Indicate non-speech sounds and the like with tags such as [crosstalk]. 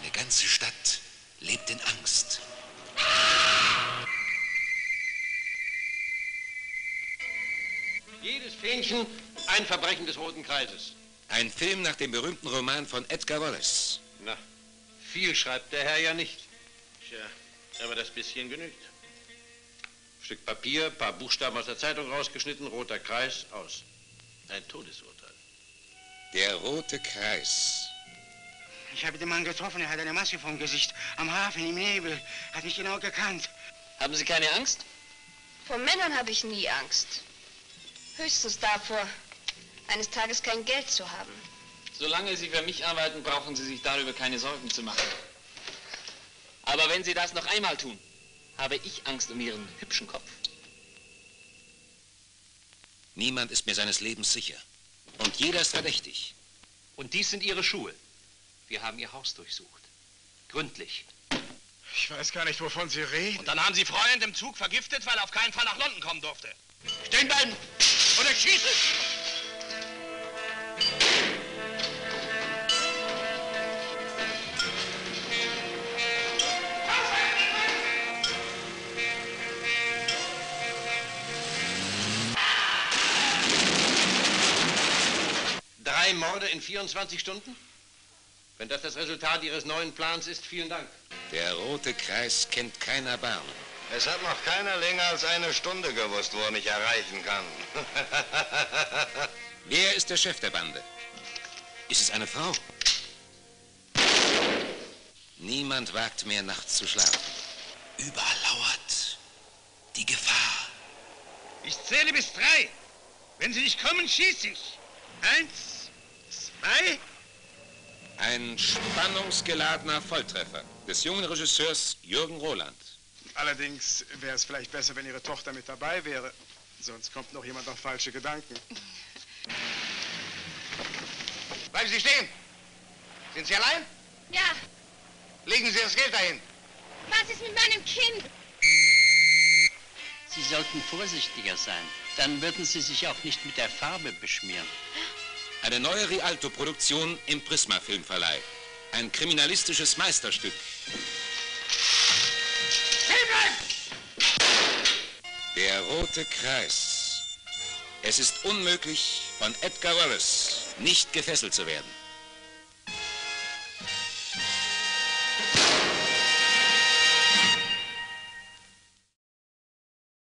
Eine ganze Stadt lebt in Angst. Jedes Fähnchen ein Verbrechen des Roten Kreises. Ein Film nach dem berühmten Roman von Edgar Wallace. Na, viel schreibt der Herr ja nicht. Tja, aber das bisschen genügt. Stück Papier, paar Buchstaben aus der Zeitung rausgeschnitten, roter Kreis, aus. Ein Todesurteil. Der Rote Kreis. Ich habe den Mann getroffen, er hat eine Maske vom Gesicht. Am Hafen, im Nebel. Hat mich genau gekannt. Haben Sie keine Angst? Vor Männern habe ich nie Angst. Höchstens davor, eines Tages kein Geld zu haben. Solange Sie für mich arbeiten, brauchen Sie sich darüber keine Sorgen zu machen. Aber wenn Sie das noch einmal tun, habe ich Angst um Ihren hübschen Kopf. Niemand ist mir seines Lebens sicher. Und jeder ist verdächtig. Und dies sind Ihre Schuhe. Wir haben Ihr Haus durchsucht. Gründlich. Ich weiß gar nicht, wovon Sie reden. Und dann haben Sie Freund im Zug vergiftet, weil er auf keinen Fall nach London kommen durfte. Stehen bleiben! Oder schießen! Drei Morde in 24 Stunden? Wenn das das Resultat Ihres neuen Plans ist, vielen Dank. Der Rote Kreis kennt kein Erbarmen. Es hat noch keiner länger als eine Stunde gewusst, wo er mich erreichen kann. [laughs] Wer ist der Chef der Bande? Ist es eine Frau? Niemand wagt mehr nachts zu schlafen. Überall lauert die Gefahr. Ich zähle bis drei. Wenn Sie nicht kommen, schieße ich. Eins, zwei. Ein spannungsgeladener Volltreffer des jungen Regisseurs Jürgen Roland. Allerdings wäre es vielleicht besser, wenn Ihre Tochter mit dabei wäre. Sonst kommt noch jemand auf falsche Gedanken. [laughs] Bleiben Sie stehen. Sind Sie allein? Ja, Legen Sie das Geld dahin. was ist mit meinem Kind? Sie sollten vorsichtiger sein. Dann würden Sie sich auch nicht mit der Farbe beschmieren. Eine neue Rialto-Produktion im Prisma Filmverleih. Ein kriminalistisches Meisterstück. Der Rote Kreis. Es ist unmöglich, von Edgar Wallace nicht gefesselt zu werden.